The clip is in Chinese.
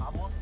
아 무.